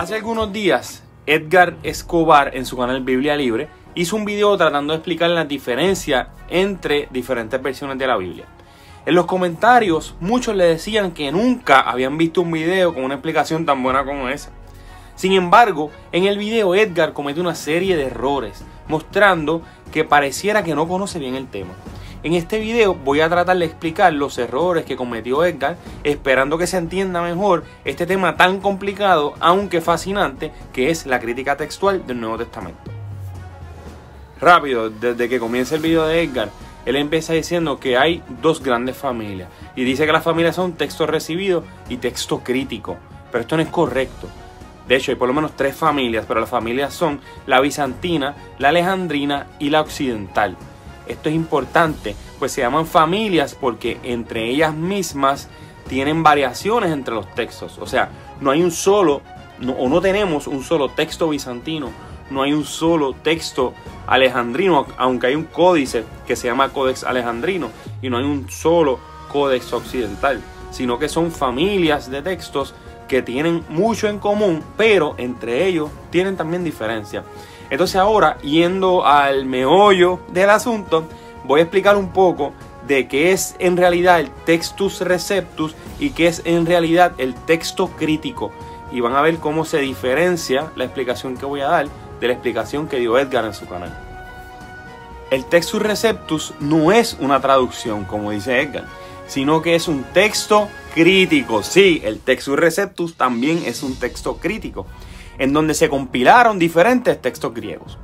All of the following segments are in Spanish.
Hace algunos días, Edgar Escobar en su canal Biblia Libre hizo un video tratando de explicar la diferencia entre diferentes versiones de la Biblia. En los comentarios muchos le decían que nunca habían visto un video con una explicación tan buena como esa. Sin embargo, en el video Edgar comete una serie de errores, mostrando que pareciera que no conoce bien el tema. En este video voy a tratar de explicar los errores que cometió Edgar, esperando que se entienda mejor este tema tan complicado, aunque fascinante, que es la crítica textual del Nuevo Testamento. Rápido, desde que comienza el video de Edgar, él empieza diciendo que hay dos grandes familias y dice que las familias son texto recibido y texto crítico, pero esto no es correcto. De hecho, hay por lo menos tres familias, pero las familias son la bizantina, la alejandrina y la occidental. Esto es importante, pues se llaman familias porque entre ellas mismas tienen variaciones entre los textos. O sea, no hay un solo, o no tenemos un solo texto bizantino, no hay un solo texto alejandrino, aunque hay un códice que se llama Codex Alejandrino, y no hay un solo Codex Occidental, sino que son familias de textos que tienen mucho en común, pero entre ellos tienen también diferencias. Entonces ahora, yendo al meollo del asunto, voy a explicar un poco de qué es en realidad el textus receptus y qué es en realidad el texto crítico. Y van a ver cómo se diferencia la explicación que voy a dar de la explicación que dio Edgar en su canal. El textus receptus no es una traducción, como dice Edgar, sino que es un texto crítico. Sí, el textus receptus también es un texto crítico en donde se compilaron diferentes textos griegos.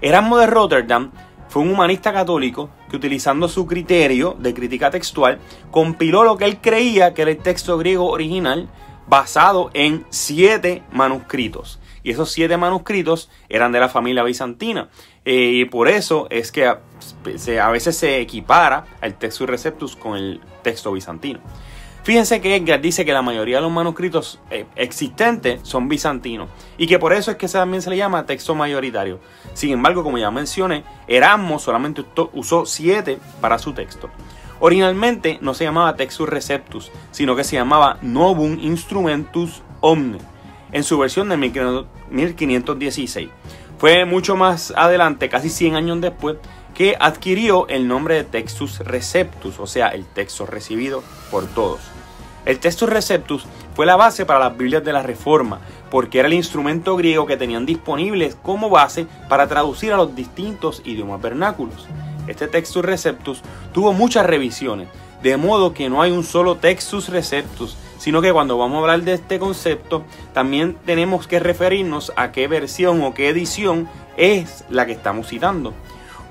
Erasmo de Rotterdam fue un humanista católico que utilizando su criterio de crítica textual compiló lo que él creía que era el texto griego original basado en siete manuscritos. Y esos siete manuscritos eran de la familia bizantina. Eh, y por eso es que a, a veces se equipara el texto receptus con el texto bizantino. Fíjense que Edgar dice que la mayoría de los manuscritos eh, existentes son bizantinos y que por eso es que también se le llama texto mayoritario. Sin embargo, como ya mencioné, Erasmo solamente usó siete para su texto. Originalmente no se llamaba Textus Receptus, sino que se llamaba Novum Instrumentus Omne, en su versión de 1516. Fue mucho más adelante, casi 100 años después, que adquirió el nombre de Textus Receptus, o sea, el texto recibido por todos. El Textus Receptus fue la base para las Biblias de la Reforma, porque era el instrumento griego que tenían disponibles como base para traducir a los distintos idiomas vernáculos. Este Textus Receptus tuvo muchas revisiones, de modo que no hay un solo Textus Receptus, sino que cuando vamos a hablar de este concepto, también tenemos que referirnos a qué versión o qué edición es la que estamos citando.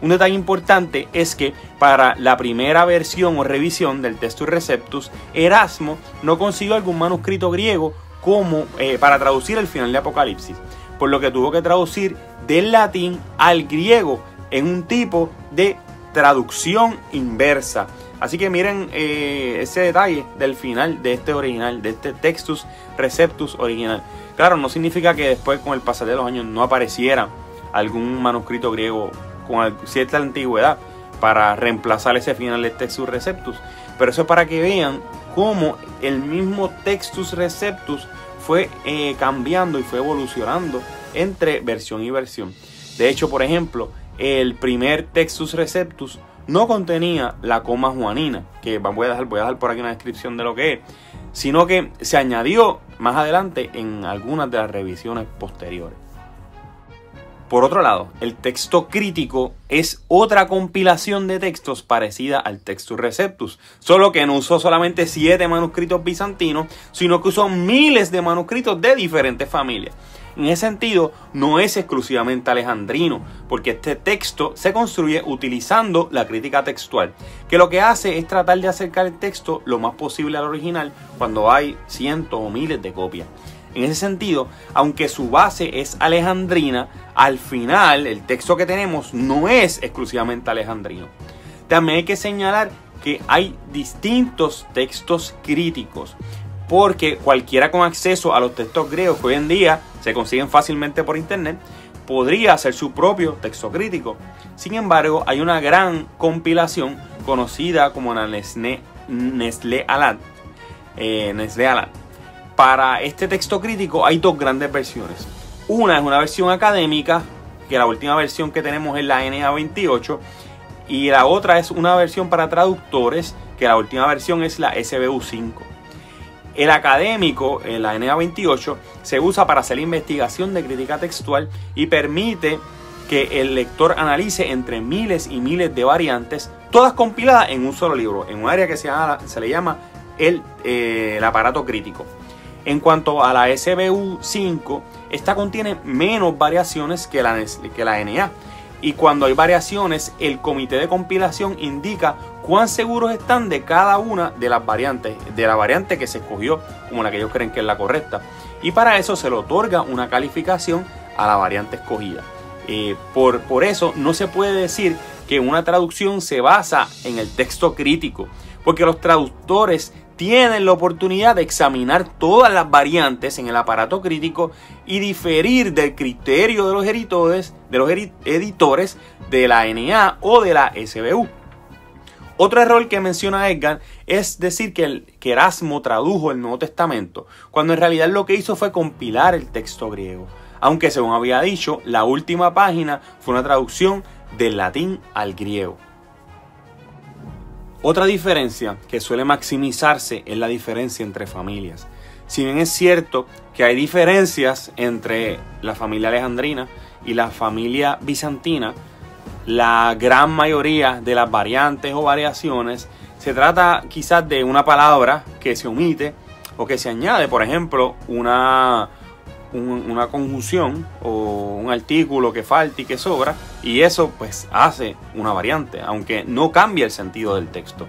Un detalle importante es que para la primera versión o revisión del Textus Receptus, Erasmo no consiguió algún manuscrito griego como eh, para traducir el final de Apocalipsis, por lo que tuvo que traducir del latín al griego en un tipo de traducción inversa. Así que miren eh, ese detalle del final de este original, de este Textus Receptus original. Claro, no significa que después con el pasar de los años no apareciera algún manuscrito griego con cierta antigüedad para reemplazar ese final de Textus Receptus. Pero eso es para que vean cómo el mismo Textus Receptus fue eh, cambiando y fue evolucionando entre versión y versión. De hecho, por ejemplo, el primer Textus Receptus no contenía la coma juanina, que voy a dejar, voy a dejar por aquí una descripción de lo que es, sino que se añadió más adelante en algunas de las revisiones posteriores. Por otro lado, el texto crítico es otra compilación de textos parecida al Textus Receptus, solo que no usó solamente siete manuscritos bizantinos, sino que usó miles de manuscritos de diferentes familias. En ese sentido, no es exclusivamente alejandrino, porque este texto se construye utilizando la crítica textual, que lo que hace es tratar de acercar el texto lo más posible al original cuando hay cientos o miles de copias. En ese sentido, aunque su base es alejandrina, al final el texto que tenemos no es exclusivamente alejandrino. También hay que señalar que hay distintos textos críticos, porque cualquiera con acceso a los textos griegos que hoy en día se consiguen fácilmente por internet, podría hacer su propio texto crítico. Sin embargo, hay una gran compilación conocida como la Nestlé Alat, eh, para este texto crítico hay dos grandes versiones. Una es una versión académica, que la última versión que tenemos es la NA28, y la otra es una versión para traductores, que la última versión es la SBU5. El académico, en la NA28, se usa para hacer investigación de crítica textual y permite que el lector analice entre miles y miles de variantes, todas compiladas en un solo libro, en un área que se, le llama el, eh, el aparato crítico. En cuanto a la SBU5, esta contiene menos variaciones que la, que la NA. Y cuando hay variaciones, el comité de compilación indica cuán seguros están de cada una de las variantes, de la variante que se escogió como la que ellos creen que es la correcta. Y para eso se le otorga una calificación a la variante escogida. Eh, por, por eso no se puede decir que una traducción se basa en el texto crítico, porque los traductores tienen la oportunidad de examinar todas las variantes en el aparato crítico y diferir del criterio de los editores de, los editores de la NA o de la SBU. Otro error que menciona Edgar es decir que, el, que Erasmo tradujo el Nuevo Testamento, cuando en realidad lo que hizo fue compilar el texto griego. Aunque según había dicho, la última página fue una traducción del latín al griego. Otra diferencia que suele maximizarse es la diferencia entre familias. Si bien es cierto que hay diferencias entre la familia alejandrina y la familia bizantina, la gran mayoría de las variantes o variaciones se trata quizás de una palabra que se omite o que se añade, por ejemplo, una una conjunción o un artículo que falta y que sobra y eso pues hace una variante, aunque no cambia el sentido del texto.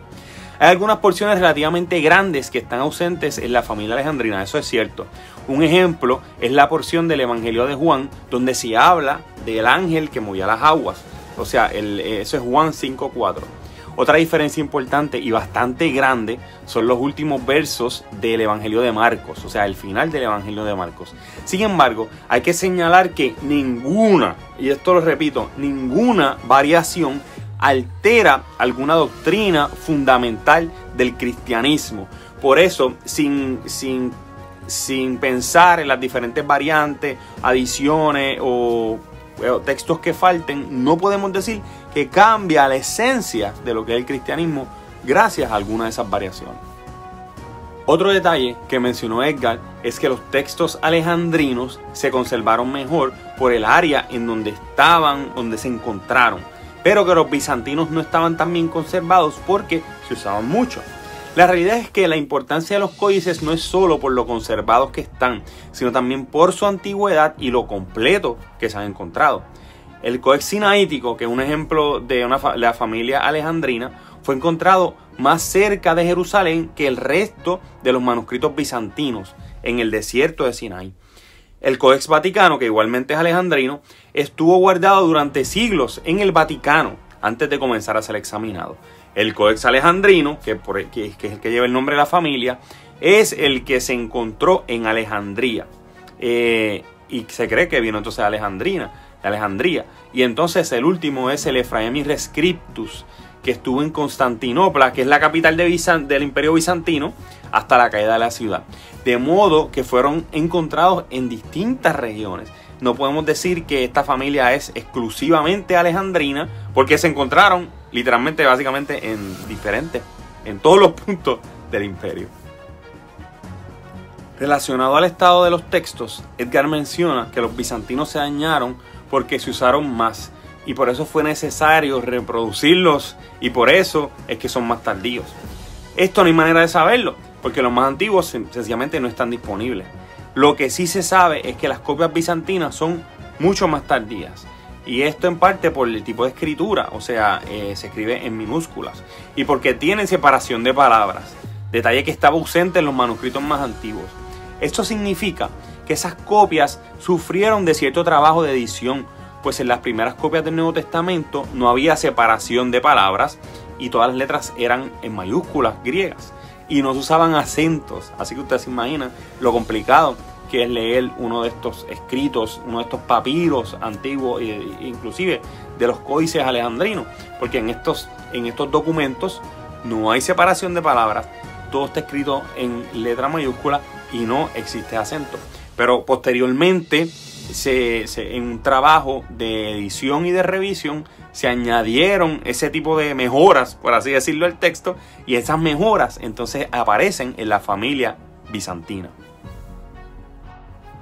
Hay algunas porciones relativamente grandes que están ausentes en la familia alejandrina, eso es cierto. Un ejemplo es la porción del Evangelio de Juan, donde se habla del ángel que movía las aguas. O sea, el, eso es Juan 5.4. Otra diferencia importante y bastante grande son los últimos versos del Evangelio de Marcos, o sea, el final del Evangelio de Marcos. Sin embargo, hay que señalar que ninguna, y esto lo repito, ninguna variación altera alguna doctrina fundamental del cristianismo. Por eso, sin, sin, sin pensar en las diferentes variantes, adiciones o textos que falten, no podemos decir que cambia la esencia de lo que es el cristianismo gracias a alguna de esas variaciones. Otro detalle que mencionó Edgar es que los textos alejandrinos se conservaron mejor por el área en donde estaban, donde se encontraron, pero que los bizantinos no estaban tan bien conservados porque se usaban mucho. La realidad es que la importancia de los códices no es solo por lo conservados que están, sino también por su antigüedad y lo completo que se han encontrado. El Codex Sinaítico, que es un ejemplo de, la familia alejandrina, fue encontrado más cerca de Jerusalén que el resto de los manuscritos bizantinos en el desierto de Sinai. El Codex Vaticano, que igualmente es alejandrino, estuvo guardado durante siglos en el Vaticano antes de comenzar a ser examinado. El Codex Alejandrino, que, es el que lleva el nombre de la familia, es el que se encontró en Alejandría. Eh, y se cree que vino entonces de Alejandrina, Alejandría. Y entonces el último es el Ephraemis Rescriptus, que estuvo en Constantinopla, que es la capital del Imperio Bizantino, hasta la caída de la ciudad. De modo que fueron encontrados en distintas regiones. No podemos decir que esta familia es exclusivamente alejandrina, porque se encontraron literalmente, básicamente, en diferentes, en todos los puntos del imperio. Relacionado al estado de los textos, Edgar menciona que los bizantinos se dañaron porque se usaron más y por eso fue necesario reproducirlos y por eso es que son más tardíos. Esto no hay manera de saberlo, porque los más antiguos sencillamente no están disponibles. Lo que sí se sabe es que las copias bizantinas son mucho más tardías y esto en parte por el tipo de escritura, o sea, eh, se escribe en minúsculas. Y porque tienen separación de palabras, detalle que estaba ausente en los manuscritos más antiguos. Esto significa que esas copias sufrieron de cierto trabajo de edición, pues en las primeras copias del Nuevo Testamento no había separación de palabras y todas las letras eran en mayúsculas griegas y no se usaban acentos. Así que ustedes se imaginan lo complicado que es leer uno de estos escritos, uno de estos papiros antiguos, e inclusive de los códices alejandrinos, porque en estos, en estos documentos no hay separación de palabras, todo está escrito en letra mayúscula y no existe acento. Pero posteriormente, en un trabajo de edición y de revisión, se añadieron ese tipo de mejoras, por así decirlo, al texto, y esas mejoras entonces aparecen en la familia bizantina.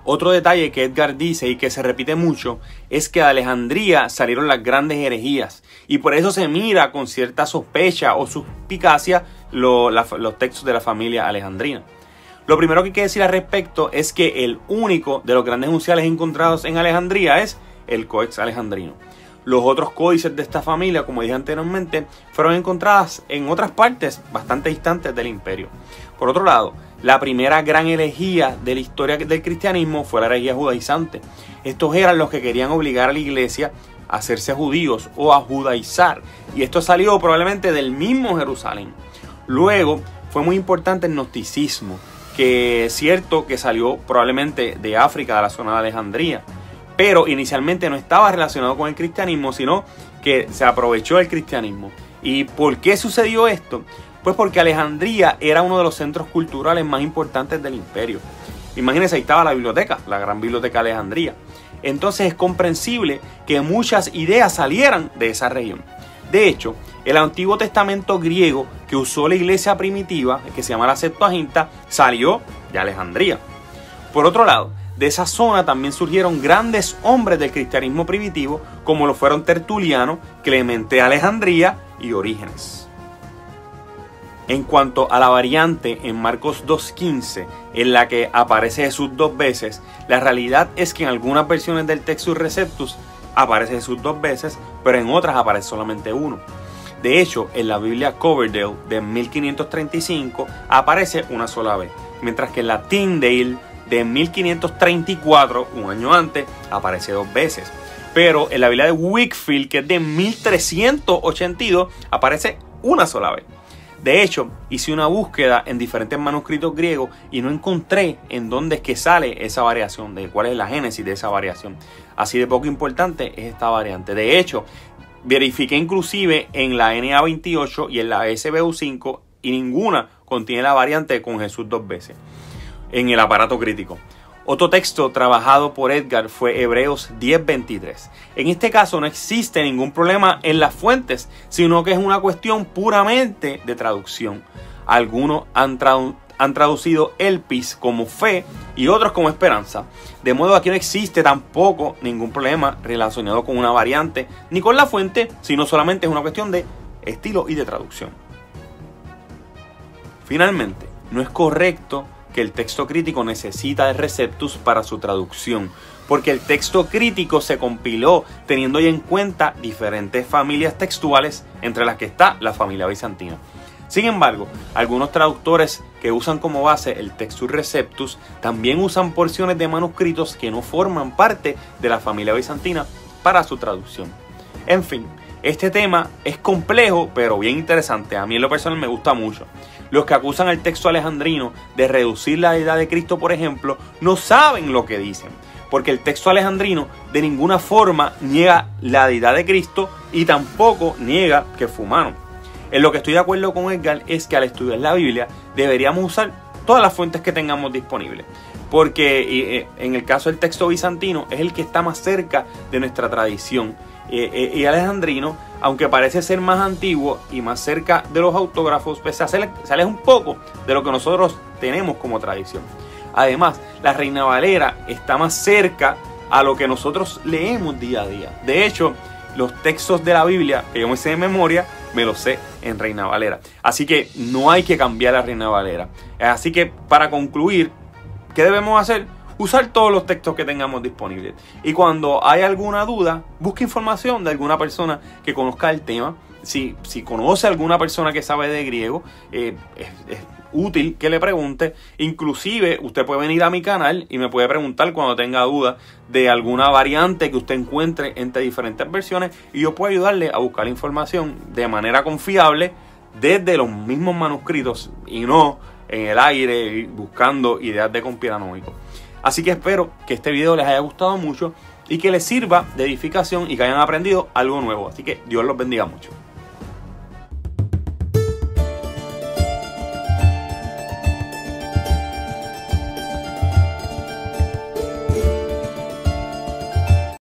Otro detalle que Edgar dice y que se repite mucho es que de Alejandría salieron las grandes herejías y por eso se mira con cierta sospecha o suspicacia los textos de la familia alejandrina. Lo primero que hay que decir al respecto es que el único de los grandes unciales encontrados en Alejandría es el Codex Alejandrino. Los otros códices de esta familia, como dije anteriormente, fueron encontradas en otras partes bastante distantes del imperio. Por otro lado, la primera gran herejía de la historia del cristianismo fue la herejía judaizante. Estos eran los que querían obligar a la iglesia a hacerse judíos o a judaizar. Y esto salió probablemente del mismo Jerusalén. Luego fue muy importante el gnosticismo, que es cierto que salió probablemente de África, de la zona de Alejandría, pero inicialmente no estaba relacionado con el cristianismo, sino que se aprovechó del cristianismo. ¿Y por qué sucedió esto? Pues porque Alejandría era uno de los centros culturales más importantes del imperio. Imagínense, ahí estaba la biblioteca, la gran biblioteca de Alejandría. Entonces es comprensible que muchas ideas salieran de esa región. De hecho, el Antiguo Testamento griego que usó la iglesia primitiva, que se llama la Septuaginta, salió de Alejandría. Por otro lado, de esa zona también surgieron grandes hombres del cristianismo primitivo, como lo fueron Tertuliano, Clemente de Alejandría y Orígenes. En cuanto a la variante en Marcos 2.15, en la que aparece Jesús dos veces, la realidad es que en algunas versiones del Textus Receptus aparece Jesús dos veces, pero en otras aparece solamente uno. De hecho, en la Biblia Coverdale de 1535 aparece una sola vez, mientras que en la Tyndale de 1534, un año antes, aparece dos veces. Pero en la Biblia de Wickfield, que es de 1382, aparece una sola vez. De hecho, hice una búsqueda en diferentes manuscritos griegos y no encontré en dónde es que sale esa variación, de cuál es la génesis de esa variación. Así de poco importante es esta variante. De hecho, verifiqué inclusive en la NA28 y en la SBU5 y ninguna contiene la variante con Jesús dos veces en el aparato crítico. Otro texto trabajado por Edgar fue Hebreos 10:23. En este caso no existe ningún problema en las fuentes, sino que es una cuestión puramente de traducción. Algunos han, han traducido elpis como fe y otros como esperanza. De modo que aquí no existe tampoco ningún problema relacionado con una variante ni con la fuente, sino solamente es una cuestión de estilo y de traducción. Finalmente, no es correcto que el texto crítico necesita de Receptus para su traducción, porque el texto crítico se compiló teniendo ya en cuenta diferentes familias textuales, entre las que está la familia bizantina. Sin embargo, algunos traductores que usan como base el Textus Receptus también usan porciones de manuscritos que no forman parte de la familia bizantina para su traducción. En fin, este tema es complejo pero bien interesante. A mí en lo personal me gusta mucho. Los que acusan al texto alejandrino de reducir la edad de Cristo, por ejemplo, no saben lo que dicen. Porque el texto alejandrino de ninguna forma niega la deidad de Cristo y tampoco niega que fue humano. En lo que estoy de acuerdo con Edgar es que al estudiar la Biblia deberíamos usar todas las fuentes que tengamos disponibles. Porque eh, en el caso del texto bizantino es el que está más cerca de nuestra tradición. Eh, eh, y alejandrino aunque parece ser más antiguo y más cerca de los autógrafos, pues se aleja un poco de lo que nosotros tenemos como tradición. Además, la Reina Valera está más cerca a lo que nosotros leemos día a día. De hecho, los textos de la Biblia que yo me sé de memoria, me los sé en Reina Valera. Así que no hay que cambiar la Reina Valera. Así que para concluir, ¿qué debemos hacer? usar todos los textos que tengamos disponibles. Y cuando hay alguna duda, busque información de alguna persona que conozca el tema. Si, si conoce a alguna persona que sabe de griego, eh, es, útil que le pregunte. Inclusive usted puede venir a mi canal y me puede preguntar cuando tenga duda de alguna variante que usted encuentre entre diferentes versiones y yo puedo ayudarle a buscar información de manera confiable desde los mismos manuscritos y no en el aire buscando ideas de conspiranoico. Así que espero que este video les haya gustado mucho y que les sirva de edificación y que hayan aprendido algo nuevo. Así que Dios los bendiga mucho.